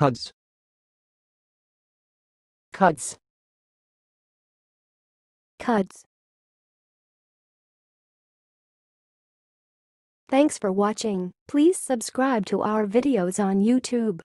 Cuds. Cuds. Cuds. Thanks for watching. Please subscribe to our videos on YouTube.